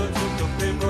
paper, took a paper.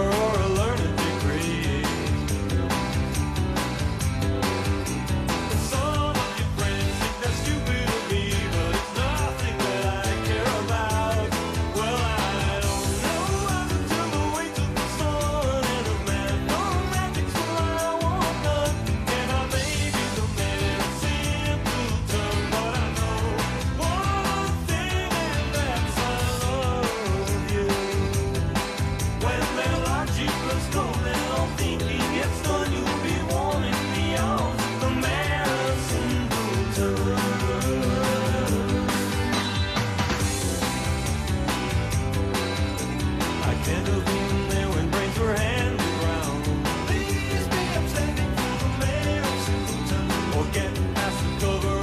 Ask over